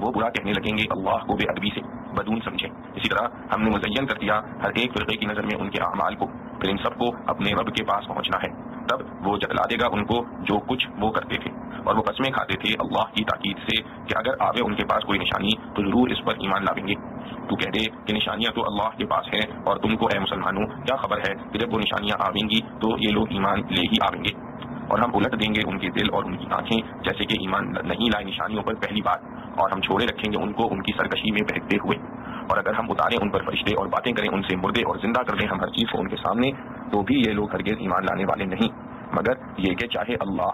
وہ برا کہنے لگیں گے، اللہ کو بے ادبی سے بدون سمجھے اسی طرح ہم نے مزین کر دیا ہر ایک فرقے کی نظر میں ان کے اعمال کو۔ پھر ان سب کو اپنے رب کے پاس پہنچنا ہے۔ تب وہ جتلا دے گا ان کو جو کچھ وہ کرتے تھے۔ اور وہ قسمیں کھاتے تھے اللہ کی تاکید سے کہ اگر آوے ان کے پاس کوئی نشانی تو ضرور اس پر ایمان لاویں گے۔ تو کہہ دے کہ نشانیاں تو اللہ کے پاس ہیں اور تم کو اے مسلمانوں، کیا خبر ہے کہ جب وہ نشانیاں آویں گی تو یہ لوگ ایمان لے ہی آویں گے؟ اور ہم الٹ دیں گے ان کے دل اور ان کی آنکھیں جیسے کہ ایمان نہیں لائے نشانیوں پر پہلی بار۔ اور ہم چھوڑے رکھیں گے ان کو ان کی سرکشی میں بہتتے ہوئے۔ اور اگر ہم اتاریں ان پر فرشتے اور باتیں کریں ان سے مردے اور زندہ کر دیں ہم ہر چیز کو ان کے سامنے، تو بھی یہ لوگ ہرگز ایمان لانے والے نہیں۔ مگر یہ کہ چاہے اللہ،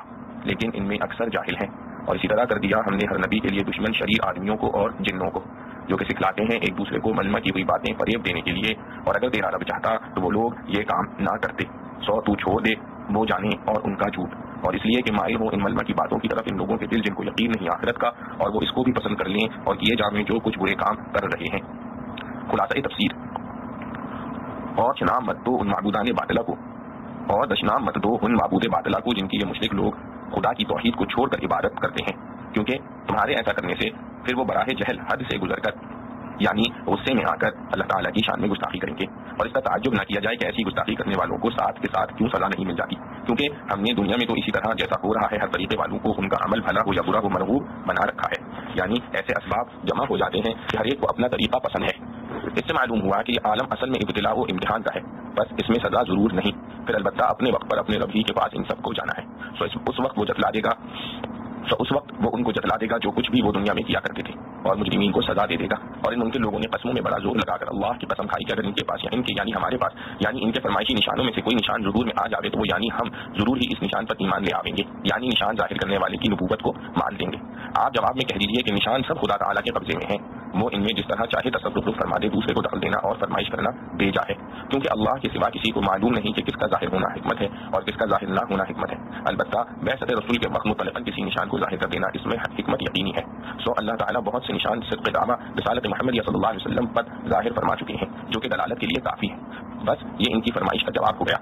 لیکن ان میں اکثر جاہل ہیں۔ اور اسی طرح کر دیا ہم نے ہر نبی کے لیے دشمن، شریر آدمیوں کو اور جنوں کو، جو کہ سکھلاتے ہیں ایک دوسرے کو ملمہ کی ہوئی باتیں فریب دینے کے لیے۔ اور اگر تیرا رب چاہتا تو وہ لوگ یہ کام نہ کرتے۔ سو تو چھوڑ دے، وہ جانے اور ان کا جھوٹ۔ اور اس لیے کہ مائل ہو ان ملمہ کی باتوں کی طرف ان لوگوں کے دل جن کو یقین نہیں آخرت کا اور وہ اس کو بھی پسند کر لیں اور کیے جامع جو کچھ برے کام کر رہے ہیں۔ خلاصہ تفسیر۔ اور چنام مت دو ان معبودان باطلا کو۔ اور دشنام مت دو ان معبود باطلا کو جن کی یہ مشرق لوگ خدا کی توحید کو چھوڑ کر عبادت کرتے ہیں۔ کیونکہ تمہارے ایسا کرنے سے پھر وہ براہ جہل حد سے گزر کر یعنی غصے میں آ کر اللہ تعالیٰ کی شان میں گستاخی کریں گے۔ اور اس کا تعجب نہ کیا جائے کہ ایسی گستاخی کرنے والوں کو ساتھ کے ساتھ کیوں سزا نہیں مل جاتی؟ کیونکہ ہم نے دنیا میں تو اسی طرح جیسا ہو رہا ہے، ہر طریقے والوں کو ان کا عمل بھلا ہو یا برا ہو، مرغوب بنا رکھا ہے۔ یعنی ایسے اسباب جمع ہو جاتے ہیں کہ ہر ایک کو اپنا طریقہ پسند ہے۔ اس سے معلوم ہوا کہ یہ عالم اصل میں ابتلا و امتحان کا ہے۔ بس اس میں سزا ضرور نہیں۔ پھر البتہ اپنے وقت پر اپنے ربی کے پاس ان سب کو جانا ہے۔ سو اس وقت وہ جتلا دے گا۔ تو اس وقت وہ ان کو جتلا دے گا جو کچھ بھی وہ دنیا میں کیا کرتے تھے۔ اور مجرمین کو سزا دے دے گا۔ اور ان ان کے لوگوں نے قسموں میں بڑا زور لگا کر اللہ کی قسم کھائی کہ اگر ان کے پاس یا ان کے یعنی ہمارے پاس یعنی ان کے فرمائشی نشانوں میں سے کوئی نشان ضرور میں آ جاوے تو وہ یعنی ہم ضرور ہی اس نشان پر ایمان لے آئیں گے۔ یعنی نشان ظاہر کرنے والے کی نبوت کو مان دیں گے۔ آپ جواب میں کہہ دیجیے کہ نشان سب خدا تعالیٰ کے قبضے میں ہیں۔ وہ ان میں جس طرح چاہے تصور فرما دے، دوسرے کو دخل دینا اور فرمائش کرنا بیجا ہے۔ کیونکہ اللہ کے سوا کسی کو معلوم نہیں کہ کس کا ظاہر ہونا حکمت ہے اور کس کا ظاہر نہ ہونا حکمت ہے۔ البتہ بحث رسول کے وقت متعلق کسی نشان کو ظاہر کر دینا اس میں حکمت یقینی ہے۔ سو اللہ تعالیٰ بہت سے نشان صدق دعویٰ رسالت محمد صلی اللہ علیہ وسلم پر ظاہر فرما چکے ہیں، جو کہ دلالت کے لیے کافی ہے بس یہ ان کی فرمائش کا جواب ہو گیا۔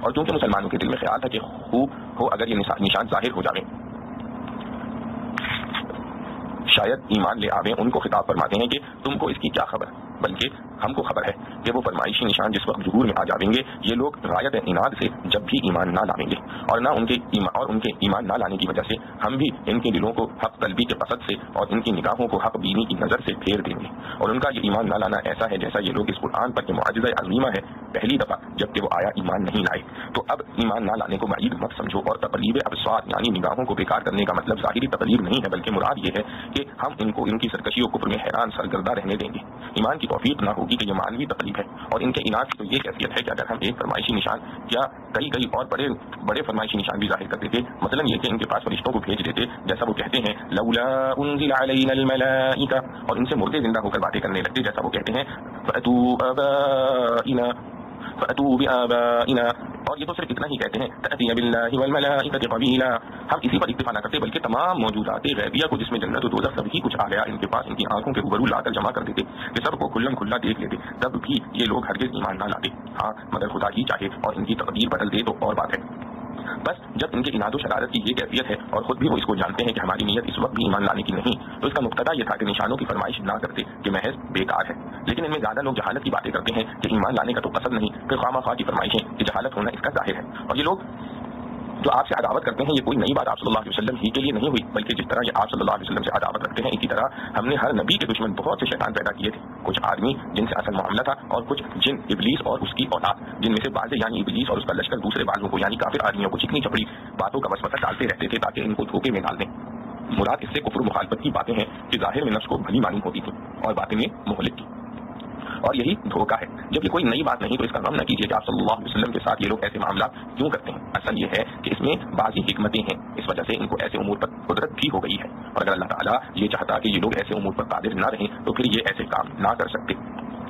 اور چونکہ مسلمانوں کے دل میں خیال تھا کہ خوب ہو اگر یہ نشان ظاہر ہو جائے شاید ایمان لے آویں، ان کو خطاب فرماتے ہیں کہ تم کو اس کی کیا خبر؟ بلکہ ہم کو خبر ہے کہ وہ فرمائشی نشان جس وقت ظہور میں آ جائیں گے، یہ لوگ رایت اناد سے جب بھی ایمان نہ لائیں گے اور نہ ان کے ایمان اور ان کے ایمان نہ لانے کی وجہ سے ہم بھی ان کے دلوں کو حق طلبی کے پسند سے اور ان کی نگاہوں کو حق بینی کی نظر سے پھیر دیں گے۔ اور ان کا یہ ایمان نہ لانا ایسا ہے جیسا یہ لوگ اس قرآن پر معجزہ عظیمہ ہے پہلی دفعہ جبکہ وہ آیا ایمان نہیں لائے۔ تو اب ایمان نہ لانے کو بعید مت سمجھو اور تقلیب ابسواد یعنی نگاہوں کو بیکار کرنے کا مطلب ظاہری تقلیب نہیں ہے، بلکہ مراد یہ ہے کہ ہم ان کو ان کی سرکشی و کفر میں حیران سرگردہ رہنے دیں گے۔ ایمان کی توفیق نہ ہوگی کہ یہ مانوی تکلیف ہے۔ اور ان کے انعام کی تو یہ کیفیت ہے کہ اگر ہم ایک فرمائشی نشان یا کئی کئی اور بڑے بڑے فرمائشی نشان بھی ظاہر کرتے تھے، مثلا یہ کہ ان کے پاس فرشتوں کو بھیج دیتے، جیسا وہ کہتے ہیں، لولا انزل علینا الملائکہ۔ اور ان سے مردے زندہ ہو کر باتیں کرنے لگتے، جیسا وہ کہتے ہیں، فأتوا آبائنا فأتوا بآبائنا. اور یہ تو صرف اتنا ہی کہتے ہیں تأتین باللہ والملائکۃ قبیلا ہم اسی پر اتفاق نہ کرتے، بلکہ تمام موجودات غیبیہ کو، جس میں جنت و دوزخ سب ہی کچھ آ گیا، ان کے پاس ان کی آنکھوں کے روبرو لا کر جمع کر دیتے، کہ سب کو کھلن کھلا دیکھ لیتے، تب بھی یہ لوگ ہرگز ایمان نہ لاتے۔ ہاں مگر خدا ہی چاہے اور ان کی تقدیر بدل دے تو اور بات ہے۔ بس جب ان کے اناد و شرارت کی یہ کیفیت ہے اور خود بھی وہ اس کو جانتے ہیں کہ ہماری نیت اس وقت بھی ایمان لانے کی نہیں، تو اس کا مقتدا یہ تھا کہ نشانوں کی فرمائش نہ کرتے کہ محض بیکار ہے۔ لیکن ان میں زیادہ لوگ جہالت کی باتیں کرتے ہیں کہ ایمان لانے کا تو قصد نہیں، پھر خواہ خواہ کی فرمائشیں کہ جہالت ہونا اس کا ظاہر ہے۔ اور یہ لوگ جو آپ سے عداوت کرتے ہیں، یہ کوئی نئی بات آپ صلی اللہ علیہ وسلم ہی کے لیے نہیں ہوئی، بلکہ جس طرح یہ آپ صلی اللہ علیہ وسلم سے عداوت رکھتے ہیں، اسی طرح ہم نے ہر نبی کے دشمن بہت سے شیطان پیدا کیے تھے۔ کچھ آدمی جن سے اصل معاملہ تھا اور کچھ جن ابلیس اور اس کی اولاد، جن میں سے بعض یعنی ابلیس اور اس کا لشکر، دوسرے بازوں کو یعنی کافر آدمیوں کو چکنی چپڑی، باتوں کا وسوسہ ڈالتے رہتے تھے تاکہ ان کو دھوکے میں ڈال دیں۔ مراد اس سے کفر مخالفت کی باتیں ہیں کہ ظاہر میں نفس کو بھلی معلوم ہوتی تھی اور باتیں میں مہلک کی اور یہی دھوکا ہے۔ جب یہ کوئی نئی بات نہیں تو اس کا غم نہ کیجیے کہ آپ صلی اللہ علیہ وسلم کے ساتھ یہ لوگ ایسے معاملات کیوں کرتے ہیں۔ اصل یہ ہے کہ اس میں بعضی حکمتیں ہیں۔ اس وجہ سے ان کو ایسے امور پر قدرت بھی ہو گئی ہے۔ اور اگر اللہ تعالیٰ یہ چاہتا کہ یہ لوگ ایسے امور پر قادر نہ رہیں تو پھر یہ ایسے کام نہ کر سکتے۔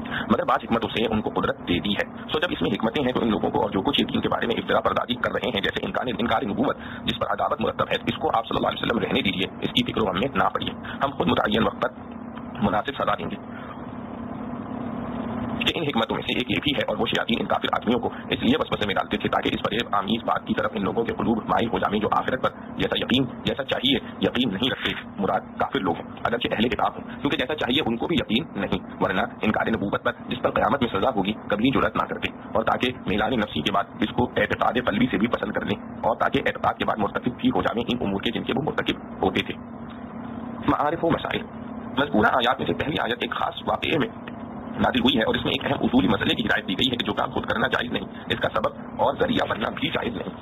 مگر بعض حکمتوں سے ان کو قدرت دے دی ہے۔ سو جب اس میں حکمتیں ہیں تو ان لوگوں کو اور جو کچھ دین کے بارے میں ابتدا پردازی کر رہے ہیں، جیسے انکار انکار نبوت، جس پر عداوت مرتب ہے اس کو آپ صلی اللہ علیہ وسلم رہنے دیجیے اس کی فکر و ہم میں نہ پڑیے۔ ہم خود متعین وقت پر مناسب سزا دیں گے۔ کہ ان حکمتوں میں سے ایک یہ بھی ہے اور وہ شیاطین ان کافر آدمیوں کو اس لیے بس میں ڈالتے تھے تاکہ اس پر آمیز بات کی طرف ان لوگوں کے قلوب مائل ہو جائیں جو آخرت پر جیسا یقین، جیسا چاہیے یقین نہیں رکھتے۔ مراد کافر لوگ ہیں اگرچہ اہل کتاب ہوں، کیونکہ جیسا چاہیے ان کو بھی یقین نہیں، ورنہ ان کا نبوت پر جس پر قیامت میں سزا ہوگی کبھی ضرورت نہ کرتے۔ اور تاکہ میلان نفسی کے بعد اس کو اعتقاد پلوی سے بھی پسند کر لیں، اور تاکہ اعتقاد کے بعد مرتکب بھی ہو جائیں ان امور کے جن کے وہ مرتکب ہوتے تھے۔ معارف و مسائل۔ مذکورہ آیات میں سے پہلی آیت ایک خاص واقعے میں نازل ہوئی ہے اور اس میں ایک اہم اصولی مسئلے کی ہدایت دی گئی ہے کہ جو کام خود کرنا جائز نہیں، اس کا سبب اور ذریعہ بننا بھی جائز نہیں۔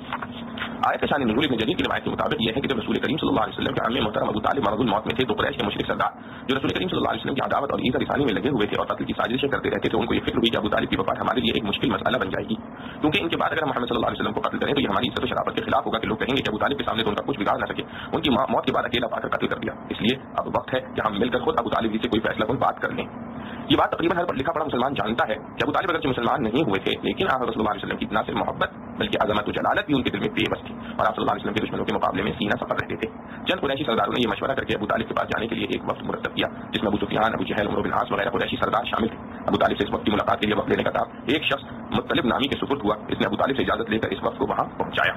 آیت شان نزول ابن جدید کی روایت کے مطابق یہ ہے کہ جب رسول کریم صلی اللہ علیہ وسلم کے عام محترم ابو طالب مرض الموت میں تھے تو قریش کے مشرق سردار، جو رسول کریم صلی اللہ علیہ وسلم کی عداوت اور عیسیٰ رسانی میں لگے ہوئے تھے اور قتل کی سازشیں کرتے رہتے تھے، ان کو یہ فکر ہوئی کہ ابو طالب کی وفات ہمارے لیے ایک مشکل مسئلہ بن جائے گی۔ کیونکہ ان کے بعد اگر محمد صلی اللہ علیہ وسلم کو قتل کریں تو یہ ہماری عزت و شرافت کے خلاف ہوگا کہ لوگ کہیں گے کہ ابو طالب کے سامنے تو ان کا کچھ بگاڑ نہ سکے۔ ان کی موت کے بعد اکیلا پا کر قتل کر دیا۔ اس لیے اب وقت ہے کہ ہم مل کر خود ابو طالب جی سے کوئی فیصلہ کن بات کر لیں۔ یہ بات تقریباً ہر پر لکھا پڑا مسلمان جانتا ہے کہ ابو طالب اگرچہ مسلمان نہیں ہوئے تھے، لیکن آپ رسول اللہ علیہ وسلم کی اتنا صرف محبت بلکہ عظمت و جلالت بھی ان کے دل میں بے بس تھی اور آپ صلی اللہ علیہ وسلم کے دشمنوں کے مقابلے میں سینہ سفر رہتے تھے۔ چند قریشی سرداروں نے یہ مشورہ کر کے ابو طالب کے پاس جانے کے لیے ایک وقت مرتب کیا، جس میں ابو سفیان، ابو جہل، عمر بن عاص وغیرہ قریشی سردار شامل تھے۔ ابو طالب سے اس وقت کی ملاقات کے لیے وقت لینے کا تھا۔ ایک شخص مختلف نامی کے سپرد ہوا، اس نے ابو طالب سے اجازت لے کر اس وقت کو وہاں پہنچایا۔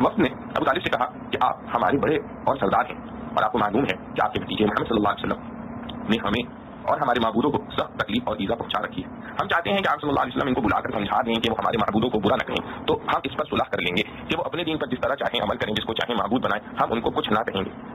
وقت نے ابو طالب سے کہا کہ آپ ہمارے بڑے اور سردار ہیں اور آپ کو معلوم ہے کہ آپ کے بتیجے محمد صلی اللہ علیہ وسلم نے ہمیں اور ہمارے معبودوں کو سخت تکلیف اور ایزا پہنچا رکھی ہے۔ ہم چاہتے ہیں کہ آپ صلی اللہ علیہ وسلم ان کو بلا کر سمجھا دیں کہ وہ ہمارے معبودوں کو برا نہ کہیں۔ تو ہم اس پر صلاح کر لیں گے کہ وہ اپنے دین پر جس طرح چاہیں عمل کریں، جس کو چاہیں معبود بنائیں۔ ہم ان کو کچھ نہ کہیں گے۔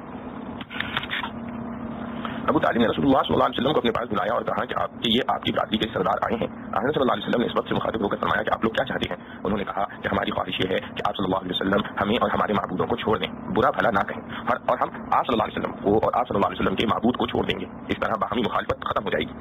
ابو تعلیم نے رسول اللہ صلی اللہ علیہ وسلم کو اپنے پاس بلایا اور کہا کہ آپ کہ یہ آپ کی برادری کے سردار آئے ہیں۔ آہن صلی اللہ علیہ وسلم نے اس وقت سے مخاطب ہو کر فرمایا کہ آپ لوگ کیا چاہتے ہیں؟ انہوں نے کہا کہ ہماری خواہش یہ ہے کہ آپ صلی اللہ علیہ وسلم ہمیں اور ہمارے معبودوں کو چھوڑ دیں۔ برا بھلا نہ کہیں۔ اور ہم آپ صلی اللہ علیہ وسلم کو اور آپ صلی اللہ علیہ وسلم کے معبود کو چھوڑ دیں گے۔ اس طرح باہمی مخالفت ختم ہو جائے گی۔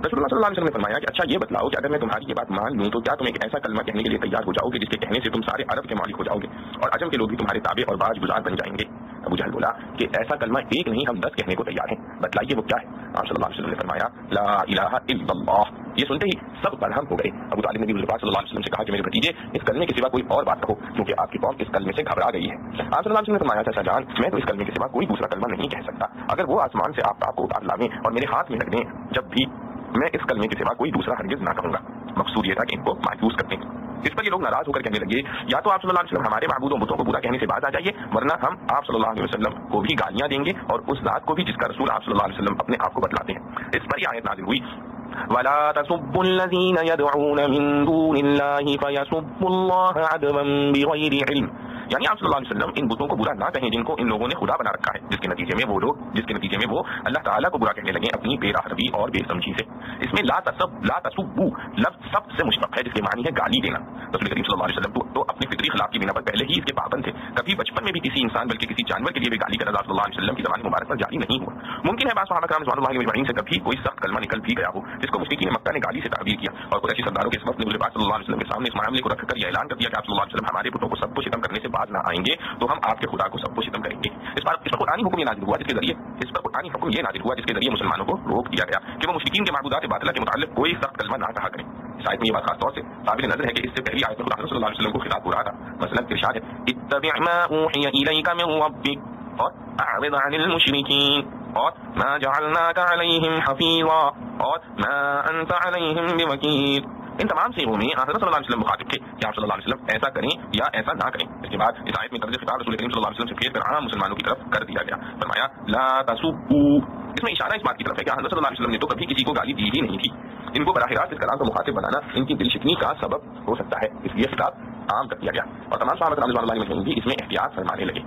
رسول اللہ صلی اللہ علیہ وسلم نے فرمایا کہ اچھا یہ بتلاؤ کہ اگر میں تمہاری یہ بات مان لوں تو کیا تم ایک ایسا کلمہ کہنے کے لیے تیار ہو جاؤ گے جس کے کہنے سے تم سارے عرب کے مالک ہو جاؤ گے اور عجم کے لوگ بھی تمہارے تابع اور باج گزار بن جائیں گے؟ ابو جہل بولا کہ ایسا کلمہ ایک نہیں، ہم دس کہنے کو تیار ہیں۔ بتلائیے وہ کیا ہے؟ آپ صلی اللہ علیہ وسلم نے فرمایا، لا الہ الا اللہ۔ یہ سنتے ہی سب برہم ہو گئے۔ ابو طالب نے صلی اللہ علیہ وسلم سے کہا کہ میرے بھتیجے، اس کلمے کے سوا کوئی اور بات کہو، کیونکہ آپ کی قوم اس کلمے سے گھبرا گئی ہے۔ آپ صلی اللہ علیہ وسلم نے فرمایا تھا جان، میں تو اس کلمے کے سوا کوئی دوسرا کلمہ نہیں کہہ سکتا۔ اگر وہ آسمان سے آپ کو اتار لاویں اور میرے ہاتھ میں لگ دیں، جب بھی میں اس کلمے کے سوا کوئی دوسرا ہرگز نہ کہوں گا۔ مقصود یہ تھا کہ ان کو مایوس کرتے ہیں۔ اس پر یہ لوگ ناراض ہو کر کہنے لگے، یا تو آپ صلی اللہ علیہ وسلم ہمارے معبود و بتوں کو برا کہنے سے بعد آ جائیے، ورنہ ہم آپ صلی اللہ علیہ وسلم کو بھی گالیاں دیں گے اور اس ذات کو بھی جس کا رسول آپ صلی اللہ علیہ وسلم اپنے آپ کو بتلاتے ہیں۔ اس پر یہ آیت نازل ہوئی۔ ولا تسبوا الذين يدعون من دون الله فيسبوا الله عدوا بغير علم۔ یعنی آپ صلی اللہ علیہ وسلم ان بتوں کو برا نہ کہیں جن کو ان لوگوں نے خدا بنا رکھا ہے۔ جس کے نتیجے میں وہ لوگ جس کے نتیجے میں وہ اللہ تعالیٰ کو برا کہنے لگے اپنی بے راہروی اور بے سمجھی سے۔ اس میں لا تصب لا تصبو لفظ سب سے مشتق ہے جس کے معنی ہے گالی دینا۔ رسول کریم صلی اللہ علیہ وسلم تو, تو اپنی فطری خلاف کی بنا پر پہلے ہی اس کے پابند تھے۔ کبھی بچپن میں بھی کسی انسان بلکہ کسی جانور کے لیے بھی گالی کرنا صلی اللہ علیہ وسلم کی زبان مبارک پر جاری نہیں ہوا۔ ممکن ہے بعض صحابہ کرام رضوان اللہ علیہ سے کبھی کوئی سخت کلمہ نکل بھی گیا ہو جس کو مشرقین مکہ نے گالی سے تعبیر کیا اور قریشی سرداروں کے اس وقت نبی پاک صلی اللہ علیہ وسلم کے سامنے اس معاملے کو رکھ کر یہ اعلان کر دیا کہ آپ صلی اللہ علیہ وسلم ہمارے بتوں کو سب کو ختم کرنے سے بعد نہ آئیں گے تو ہم آپ کے خدا کو سب کو ختم کریں گے۔ اس پر اس پر قرآن حکم یہ نازل ہوا جس کے ذریعے اس پر قرآن حکم یہ نازل ہوا جس کے ذریعے مسلمانوں کو روک دیا گیا کہ وہ مشرقین کے معبودات باطلہ کے متعلق کوئی سخت کلمہ نہ کہا کریں۔ اس آیت میں یہ بات خاص طور سے قابل نظر ہے کہ اس سے پہلی آیت میں خدا صلی اللہ علیہ وسلم کو خطاب ہو رہا تھا۔ مثلا ارشاد ہے، اتبع ما اوحی الیک من ربک، اور اعرض عن المشرکین، اور ما جعلناک علیہم حفیظا، اور ما انت علیہم بوکیل۔ ان تمام سیغوں میں حضرت صلی اللہ علیہ وسلم مخاطب تھے کہ آپ صلی اللہ علیہ وسلم ایسا کریں یا ایسا نہ کریں۔ اس کے بعد اس آیت میں طرز خطاب رسول کریم صلی اللہ علیہ وسلم سے پھیر کر عام مسلمانوں کی طرف کر دیا گیا۔ فرمایا، لا تسبو اس میں اشارہ اس بات کی طرف ہے کہ حضرت صلی اللہ علیہ وسلم نے تو کبھی کسی کو گالی دی ہی نہیں تھی۔ ان کو براہ راست اس کلام کو مخاطب بنانا ان کی دل شکنی کا سبب ہو سکتا ہے۔ اس لیے خطاب عام کر دیا گیا۔ اور تمام صحابہ رضوان اللہ علیہ بھی اس میں احتیاط فرمانے لگے۔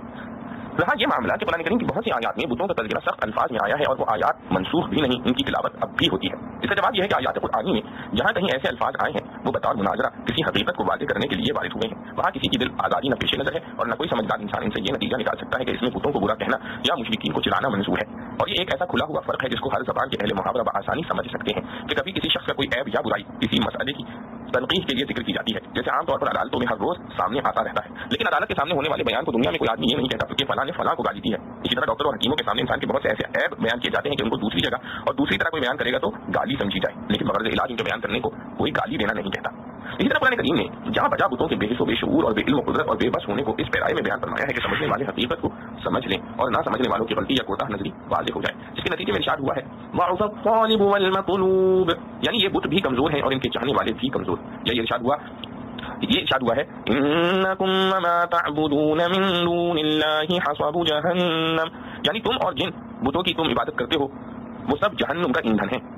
رہا یہ معاملہ کہ قرآن کریم کی بہت سی آیات میں بتوں کا تذکرہ سخت الفاظ میں آیا ہے اور وہ آیات منسوخ بھی نہیں، ان کی تلاوت اب بھی ہوتی ہے۔ اس کا جواب یہ ہے کہ آیات قرآنی میں جہاں کہیں ایسے الفاظ آئے ہیں، وہ بطور مناظرہ کسی حقیقت کو واضح کرنے کے لیے وارد ہوئے ہیں۔ وہاں کسی کی دل آزادی نہ پیش نظر ہے اور نہ کوئی سمجھدار انسان ان سے یہ نتیجہ نکال سکتا ہے کہ اس میں بتوں کو برا کہنا یا مشرقین کو چلانا منظور ہے۔ اور یہ ایک ایسا کھلا ہوا فرق ہے جس کو ہر زبان کے اہل محاورہ بآسانی سمجھ سکتے ہیں کہ کبھی کسی شخص کا کوئی عیب یا برائی کسی مسئلے کی تنقید کے لیے ذکر کی جاتی ہے۔ جیسے عام طور پر عدالتوں میں ہر روز سامنے آتا رہتا ہے، لیکن عدالت کے سامنے ہونے والے بیان کو دنیا میں کوئی آدمی یہ نہیں کہتا کہ فلاں نے فلاں کو گالی دی ہے۔ اسی طرح ڈاکٹر اور حکیموں کے سامنے انسان کے بہت سے ایسے عیب بیان کیے جاتے ہیں کہ ان کو دوسری جگہ اور دوسری طرح کوئی بیان کرے گا تو گالی سمجھی جائے، لیکن مغرض علاج ان کے بیان کرنے کو کوئی گالی دینا نہیں کہتا۔ اسی طرح قرآن کریم نے جہاں بجا بتوں کے بے حص و بے شعور اور بے علم و قدرت اور بے بس ہونے کو اس پیرائے میں بیان فرمایا ہے کہ سمجھنے والے حقیقت کو سمجھ لیں اور نہ سمجھنے والوں کی غلطی یا کوتا نظری واضح ہو جائے۔ جس کے نتیجے میں ارشاد ہوا ہے یعنی یہ بت بھی کمزور ہیں اور ان کے چاہنے والے بھی کمزور۔ یا یہ ارشاد ہوا، یہ ارشاد ہوا ہے انکم ما تعبدون من دون اللہ حصب جہنم یعنی تم اور جن بتوں کی تم عبادت کرتے ہو، وہ سب جہنم کا ایندھن ہے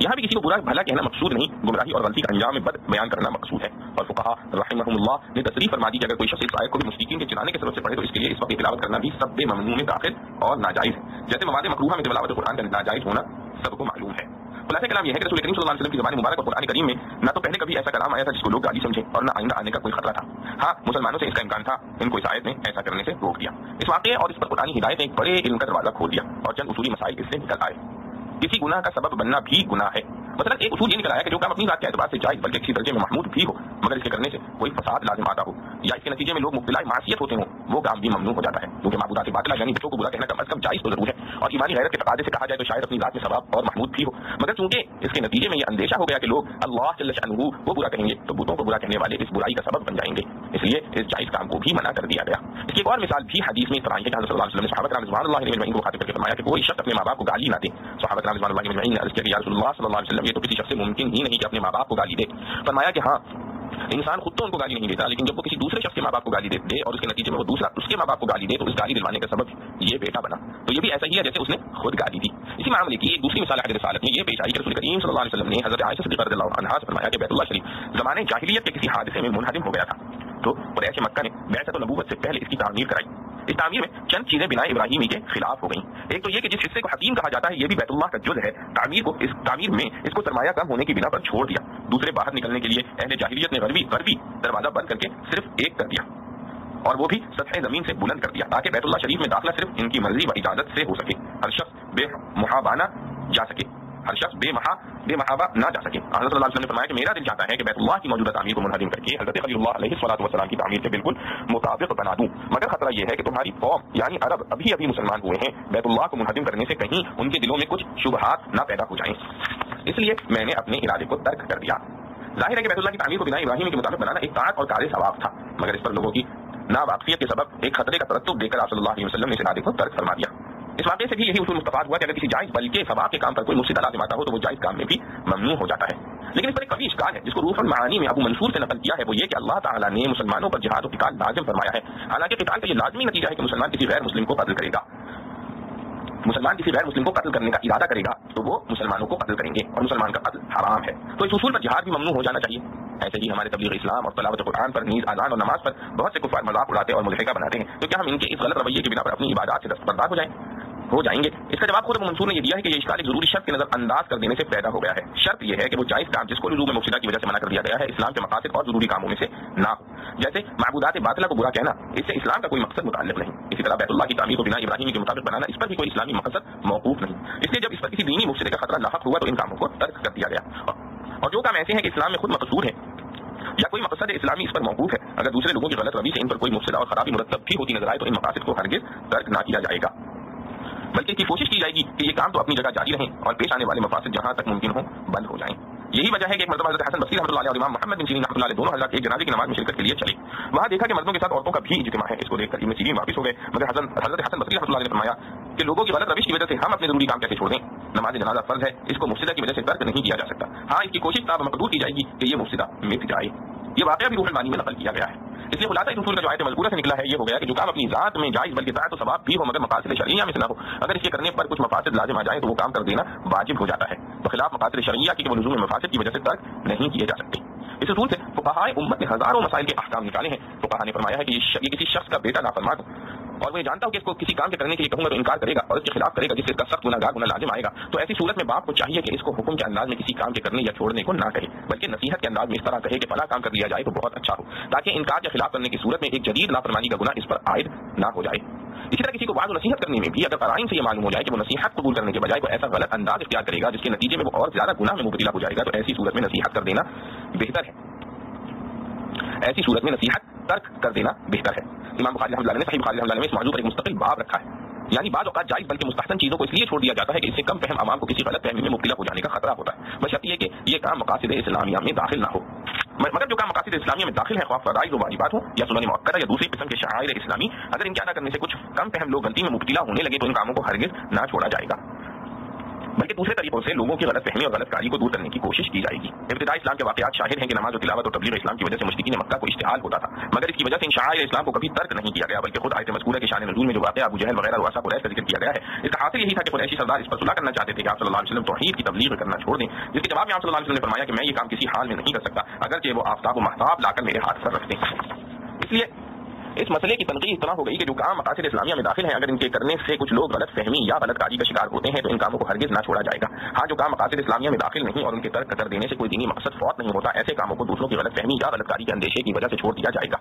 یہاں بھی کسی کو برا بھلا کہنا مقصود نہیں، گمراہی اور غلطی کا انجام بد بیان کرنا مقصود ہے۔ اور فقہ رحمہ اللہ نے تصریف فرما دی کہ اگر کوئی شخص آئے کو بھی مستقین کے چلانے کے سبب سے پڑھے تو اس کے لیے اس وقت تلاوت کرنا بھی سب ممنوع میں داخل اور ناجائز ہے۔ جیسے مواد مقروحہ میں تلاوت قرآن کا ناجائز ہونا سب کو معلوم ہے۔ خلاصہ کلام یہ ہے کہ رسول کریم صلی اللہ علیہ وسلم کی زبان مبارک اور قرآن کریم میں نہ تو پہلے کبھی ایسا کلام آیا تھا جس کو لوگ گالی سمجھے اور نہ آئندہ آنے کا کوئی خطرہ تھا۔ ہاں مسلمانوں سے اس کا امکان تھا۔ ان کو اس آیت نے ایسا کرنے سے روک دیا۔ اس واقعے اور اس پر قرآن ہدایت نے ایک بڑے علم کا دروازہ کھول دیا اور چند اصولی مسائل اس سے نکل آئے۔ کسی گناہ کا سبب بننا بھی گناہ ہے۔ مثلا ایک اصول یہ نکل آیا کہ جو کام اپنی ذات کے اعتبار سے جائز، بلکہ کسی درجے میں محمود بھی ہو، مگر اس کے کرنے سے کوئی فساد لازم آتا ہو، یا اس کے نتیجے میں لوگ مبتلا معاشیت ہوتے ہوں، وہ کام بھی ممنوع ہو جاتا ہے۔ کیونکہ معبودات باطلا یعنی بچوں کو برا کہنا کم از کم جائز تو ضرور ہے، اور ایمانی غیرت کے تقاضے سے کہا جائے تو شاید اپنی ذات میں ثواب اور محمود بھی ہو۔ مگر چونکہ اس کے نتیجے میں یہ اندیشہ ہو گیا کہ لوگ اللہ جل شانہ وہ برا کہیں گے، تو بتوں کو برا کہنے والے اس برائی کا سبب بن جائیں گے۔ اس لیے اس جائز کام کو بھی منع کر دیا گیا۔ اس کی ایک اور مثال بھی حدیث میں اس طرح ہے کہ حضرت صلی اللہ علیہ وسلم نے صحابہ کرام رضوان اللہ علیہ وسلم کو خاطر کر کے فرمایا کہ کوئی شخص اپنے ماں باپ کو گالی نہ دے۔ صحابہ عرض کیا کہ یا رسول اللہ صلی اللہ علیہ وسلم، یہ تو کسی شخص سے ممکن ہی نہیں کہ اپنے ماں باپ کو گالی دے۔ فرمایا کہ ہاں انسان خود تو ان کو گالی نہیں دیتا، لیکن جب وہ کسی دوسرے شخص کے ماں باپ کو گالی دے دے اور اس کے نتیجے میں وہ دوسرا اس کے ماں باپ کو گالی دے، تو اس گالی دلوانے کا سبب یہ بیٹا بنا۔ تو یہ بھی ایسا ہی ہے جیسے اس نے خود گالی دی۔ اسی معاملے کی ایک دوسری مثال حضرت سالت میں یہ پیش آئی کہ رسول کریم صلی اللہ علیہ وسلم نے حضرت عائشہ صدیقہ رضی اللہ عنہا سے فرمایا کہ بیت اللہ شریف زمانے جاہلیت کے کسی حادثے میں منہدم ہو گیا تھا۔ تو قریش مکہ نے بیعت النبوت سے پہلے اس کی تعمیر کرائی۔ اس تعمیر میں چند چیزیں بنا ابراہیمی کے خلاف ہو گئیں۔ ایک تو یہ کہ جس حصے کو حکیم کہا جاتا ہے، یہ بھی بیت اللہ کا جز ہے۔ تعمیر کو اس تعمیر میں اس کو سرمایہ کم ہونے کی بنا پر چھوڑ دیا۔ دوسرے باہر نکلنے کے لیے اہل جاہلیت نے غربی غربی دروازہ بند کر کے صرف ایک کر دیا۔ اور وہ بھی سطح زمین سے بلند کر دیا، تاکہ بیت اللہ شریف میں داخلہ صرف ان کی مرضی و اجازت سے ہو سکے۔ ہر شخص بے محابانہ جا سکے۔ ہر شخص بے محا بے محابہ نہ جا سکے۔ حضرت اللہ علیہ وسلم نے فرمایا کہ میرا دل چاہتا ہے کہ بیت اللہ کی موجودہ تعمیر کو منہدم کر کے حضرت خلی اللہ علیہ الصلوۃ والسلام کی تعمیر کے بالکل مطابق بنا دوں۔ مگر خطرہ یہ ہے کہ تمہاری قوم یعنی عرب ابھی ابھی مسلمان ہوئے ہیں۔ بیت اللہ کو منہدم کرنے سے کہیں ان کے دلوں میں کچھ شبہات نہ پیدا ہو جائیں۔ اس لیے میں نے اپنے ارادے کو ترک کر دیا۔ ظاہر ہے کہ بیت اللہ کی تعمیر کو بنا ابراہیم کے مطابق بنانا ایک طاقت اور کار ثواب تھا۔ مگر اس پر لوگوں کی نا واقفیت کے سبب ایک خطرے کا ترتب دے کر آپ صلی اللہ علیہ وسلم نے اس ارادے کو ترک فرما دیا۔ اس واقعے سے بھی یہی اصول مستفاد ہوا کہ اگر کسی جائز بلکہ ثواب کے کام پر کوئی مفصد لازم آتا ہو تو وہ جائز کام میں بھی ممنوع ہو جاتا ہے۔ لیکن اس پر ایک کبھی اشکال ہے، جس کو روح المعانی میں ابو منصور سے نقل کیا ہے، وہ یہ کہ اللہ تعالیٰ نے مسلمانوں پر جہاد و قتال لازم فرمایا ہے۔ حالانکہ قتال کا یہ لازمی نتیجہ ہے کہ مسلمان کسی غیر مسلم کو قتل کرے گا۔ مسلمان کسی غیر مسلم کو قتل کرنے کا ارادہ کرے گا تو وہ مسلمانوں کو قتل کریں گے اور مسلمان کا قتل حرام ہے۔ تو اس اصول پر جہاد بھی ممنوع ہو جانا چاہیے۔ ایسے ہی ہمارے تبلیغ اسلام اور تلاوت قرآن پر، نیز آزان اور نماز پر بہت سے کفار مذاق اڑاتے اور ملحقہ بناتے ہیں۔ تو کیا ہم ان کے اس غلط رویے کی بنا پر اپنی عبادات سے دستبردار ہو جائیں؟ ہو جائیں گے۔ اس کا جواب خود منصور نے یہ دیا ہے کہ یہ اشکال ایک ضروری شرط کے نظر انداز کر دینے سے پیدا ہو گیا ہے۔ شرط یہ ہے کہ وہ جائز کام جس کو رجوع میں مفسدہ کی وجہ سے منع کر دیا گیا ہے، اسلام کے مقاصد اور ضروری کاموں میں سے نہ ہو۔ جیسے معبودات باطلہ کو برا کہنا، اس سے اسلام کا کوئی مقصد متعلق نہیں۔ اسی طرح بیت اللہ کی تعمیر کو بنا ابراہیمی کے مطابق بنانا، اس پر بھی کوئی اسلامی مقصد موقوف نہیں۔ اس لیے جب اس پر کسی دینی مفسدے کا خطرہ لاحق ہوا تو ان کاموں کو ترک کر دیا گیا۔ اور جو کام ایسے ہیں کہ اسلام میں خود مقصور ہے یا کوئی مقصد اسلامی اس پر موقوف ہے، اگر دوسرے لوگوں کی غلط روی سے ان پر کوئی مفصلہ اور خرابی مرتب بھی ہوتی نظر آئے تو ان مقاصد کو ہرگز ترک نہ کیا جائے گا۔ بلکہ کی کوشش کی جائے گی کہ یہ کام تو اپنی جگہ جاری رہیں اور پیش آنے والے مفاصد جہاں تک ممکن ہوں بند ہو جائیں۔ یہی وجہ ہے کہ ایک مرتبہ حضرت حسن بصیر رحمۃ اللہ علیہ اور امام محمد بن سیرین رحمۃ اللہ علیہ دونوں حضرات ایک جنازے کی نماز میں شرکت کے لیے چلے۔ وہاں دیکھا کہ مردوں کے ساتھ عورتوں کا بھی اجتماع ہے۔ اس کو دیکھ کر ابن سیرین واپس ہو گئے۔ مگر حسن حضرت حسن بصیر رحمۃ اللہ علیہ نے فرمایا کہ لوگوں کی غلط روش کی وجہ سے ہم اپنے ضروری کام کیسے چھوڑ دیں؟ نماز جنازہ فرض ہے۔ اس کو مفسدہ کی وجہ سے ترک نہیں کیا جا سکتا۔ ہاں اس کی کوشش تاب مقدور کی جائے گی کہ یہ مفسدہ مٹ جائے۔ یہ واقعہ بھی روح المانی میں نقل کیا گیا ہے۔ اس لیے خلاصہ اس اصول کا جو آیت مذکورہ سے نکلا ہے، یہ ہو گیا کہ جو کام اپنی ذات میں جائز بلکہ ذات و ثواب بھی ہو، مگر مقاصد شرعیہ میں سے نہ ہو۔ اگر اس کے کرنے پر کچھ مفاسد لازم آ جائیں تو وہ کام کر دینا واجب ہو جاتا ہے۔ تو خلاف مقاصد شرعیہ کی کہ وہ لزوم مفاسد کی وجہ سے ترک نہیں کیے جا سکتے۔ اس اصول سے فقہائے امت نے ہزاروں مسائل کے احکام نکالے ہیں۔ فقہا نے فرمایا ہے کہ یہ کسی شخص کا بیٹا نافرمان ہو۔ اور میں جانتا ہوں کہ اس کو کسی کام کے کرنے کے لیے کہوں گا تو انکار کرے گا اور اس کے خلاف کرے گا، جس سے اس کا سخت گناہ گار گناہ لازم آئے گا۔ تو ایسی صورت میں باپ کو چاہیے کہ اس کو حکم کے انداز میں کسی کام کے کرنے یا چھوڑنے کو نہ کہے، بلکہ نصیحت کے انداز میں اس طرح کہے کہ فلاں کام کر لیا جائے تو بہت اچھا ہو، تاکہ انکار کے خلاف کرنے کی صورت میں ایک جدید لاپرمانی کا گناہ اس پر عائد نہ ہو جائے۔ اسی طرح کسی کو بعض نصیحت کرنے میں بھی اگر قرائن سے یہ معلوم ہو جائے کہ وہ نصیحت قبول کرنے کے بجائے کوئی ایسا غلط انداز اختیار کرے گا جس کے نتیجے میں وہ اور زیادہ گناہ میں مبتلا ہو جائے گا، تو ایسی صورت میں نصیحت کر دینا بہتر ہے۔ ایسی صورت میں نصیحت ترک کر دینا بہتر ہے۔ امام بخاری رحمۃ اللہ نے صحیح بخاری رحمۃ اللہ نے اس موضوع پر ایک مستقل باب رکھا ہے۔ یعنی بعض اوقات جائز بلکہ مستحسن چیزوں کو اس لیے چھوڑ دیا جاتا ہے کہ اس سے کم فہم عوام کو کسی غلط فہمی میں مبتلا ہو جانے کا خطرہ ہوتا ہے۔ بس یہ کہ یہ کام مقاصد اسلامیہ میں داخل نہ ہو۔ مگر جو کام مقاصد اسلامیہ میں داخل ہے خواہ فرائض و واجبات ہوں یا سنن موقع یا دوسری قسم کے شاعر اسلامی، اگر ان کے ادا کرنے سے کچھ کم فہم لوگ غلطی میں مبتلا ہونے لگے تو ان کاموں کو ہرگز نہ چھوڑا جائے گا۔ بلکہ دوسرے طریقوں سے لوگوں کی غلط فہمی اور غلط کاری کو دور کرنے کی کوشش کی جائے گی۔ ابتدائی اسلام کے واقعات شاہد ہیں کہ نماز و تلاوت اور تبلیغ اسلام کی وجہ سے مشتقین مکہ کو اشتعال ہوتا تھا۔ مگر اس کی وجہ سے ان شاعر اسلام کو کبھی ترک نہیں کیا گیا، بلکہ خود آیت مذکورہ کے شان نزول میں جو واقعہ ابو جہل وغیرہ واسا قریش کا ذکر کیا گیا ہے، اس کا حاصل یہی تھا کہ قریشی سردار اس پر صلاح کرنا چاہتے تھے کہ آپ صلی اللہ علیہ وسلم توحید کی تبلیغ کرنا چھوڑ دیں، جس کے جواب میں آپ صلی اللہ علیہ وسلم نے فرمایا کہ میں یہ کام کسی حال میں نہیں کر سکتا، اگرچہ وہ آفتاب و محتاب لا کر میرے ہاتھ پر رکھتے ہیں اس لیے اس مسئلے کی تنقید اتنا ہو گئی کہ جو کام مقاصد اسلامیہ میں داخل ہیں، اگر ان کے کرنے سے کچھ لوگ غلط فہمی یا غلط کاری کا شکار ہوتے ہیں تو ان کاموں کو ہرگز نہ چھوڑا جائے گا۔ ہاں جو کام مقاصد اسلامیہ میں داخل نہیں اور ان کے ترک کر دینے سے کوئی دینی مقصد فوت نہیں ہوتا، ایسے کاموں کو دوسروں کی غلط فہمی یا غلط کاری کے اندیشے کی وجہ سے چھوڑ دیا جائے گا۔